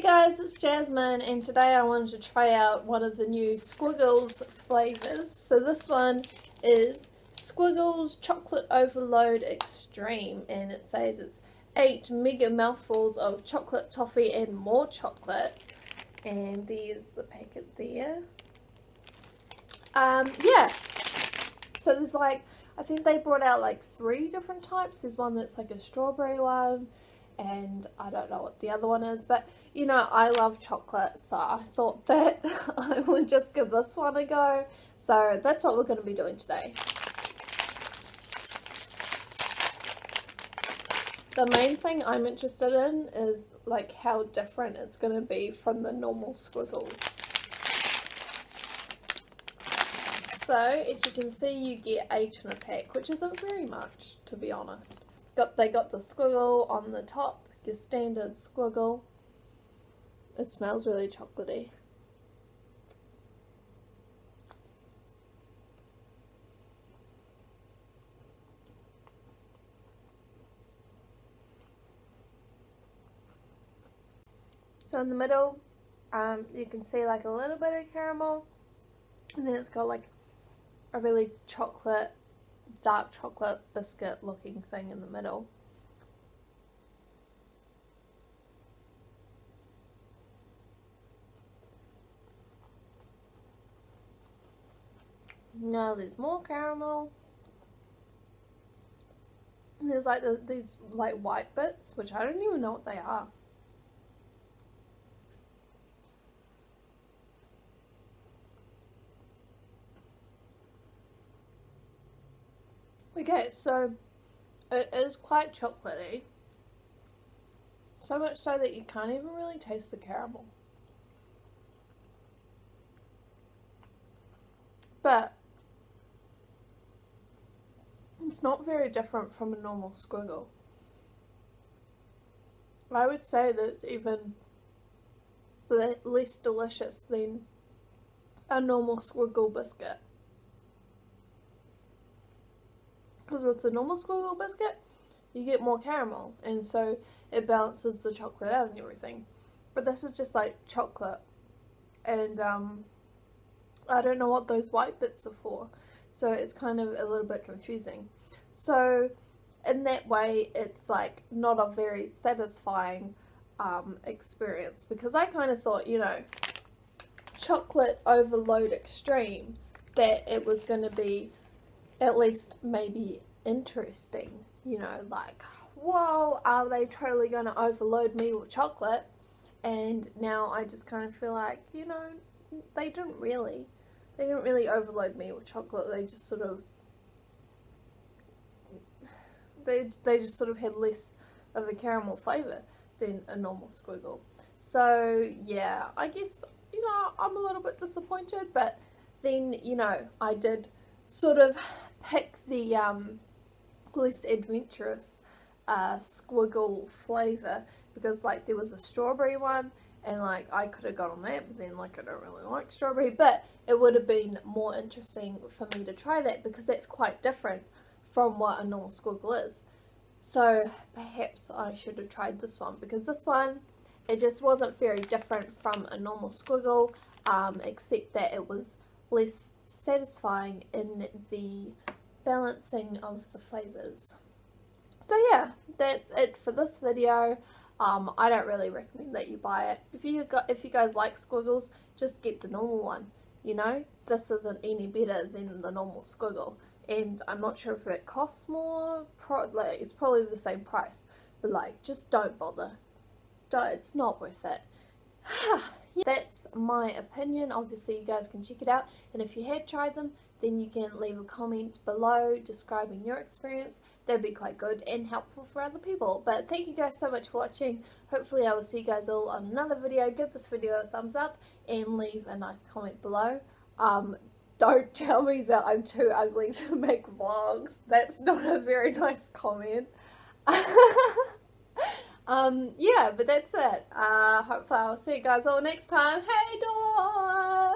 Hey guys, it's Jasmine and today I wanted to try out one of the new Squiggles flavours. So this one is Squiggles Chocolate Overload Extreme and it says it's 8 mega mouthfuls of chocolate, toffee and more chocolate. And there's the packet there. Um, yeah. So there's like, I think they brought out like three different types. There's one that's like a strawberry one and I don't know what the other one is, but you know, I love chocolate, so I thought that I would just give this one a go. So that's what we're going to be doing today. The main thing I'm interested in is like how different it's going to be from the normal squiggles. So as you can see you get 8 in a pack, which isn't very much to be honest got they got the squiggle on the top, the standard squiggle. It smells really chocolatey. So in the middle, um, you can see like a little bit of caramel, and then it's got like a really chocolate dark chocolate biscuit looking thing in the middle. Now there's more caramel. There's like the, these like white bits, which I don't even know what they are. Okay, so it is quite chocolatey. So much so that you can't even really taste the caramel. But it's not very different from a normal squiggle. I would say that it's even less delicious than a normal squiggle biscuit. Because with the normal squiggle biscuit, you get more caramel, and so it balances the chocolate out and everything. But this is just like chocolate, and um, I don't know what those white bits are for, so it's kind of a little bit confusing. So in that way, it's like not a very satisfying um, experience because I kind of thought, you know, chocolate overload extreme that it was going to be at least maybe interesting. You know, like, whoa, are they totally going to overload me with chocolate? And now I just kind of feel like, you know, they didn't really. They didn't really overload me with chocolate. They just sort of they they just sort of had less of a caramel flavour than a normal squiggle. So yeah, I guess you know I'm a little bit disappointed, but then you know I did sort of pick the um, less adventurous uh, squiggle flavour because like there was a strawberry one and like I could have got on that but then like I don't really like strawberry. But it would have been more interesting for me to try that because that's quite different from what a normal squiggle is. So perhaps I should have tried this one because this one it just wasn't very different from a normal squiggle um, except that it was less satisfying in the balancing of the flavors. So yeah, that's it for this video. Um, I don't really recommend that you buy it. If you got, if you guys like squiggles, just get the normal one. You know, this isn't any better than the normal squiggle, and I'm not sure if it costs more. Pro like it's probably the same price, but like, just don't bother. Don't, it's not worth it. That's my opinion. Obviously, you guys can check it out. And if you have tried them, then you can leave a comment below describing your experience. That'd be quite good and helpful for other people. But thank you guys so much for watching. Hopefully I will see you guys all on another video. Give this video a thumbs up and leave a nice comment below. Um, don't tell me that I'm too ugly to make vlogs. That's not a very nice comment. um, yeah, but that's it. Uh, hopefully I'll see you guys all next time. Hey, dog!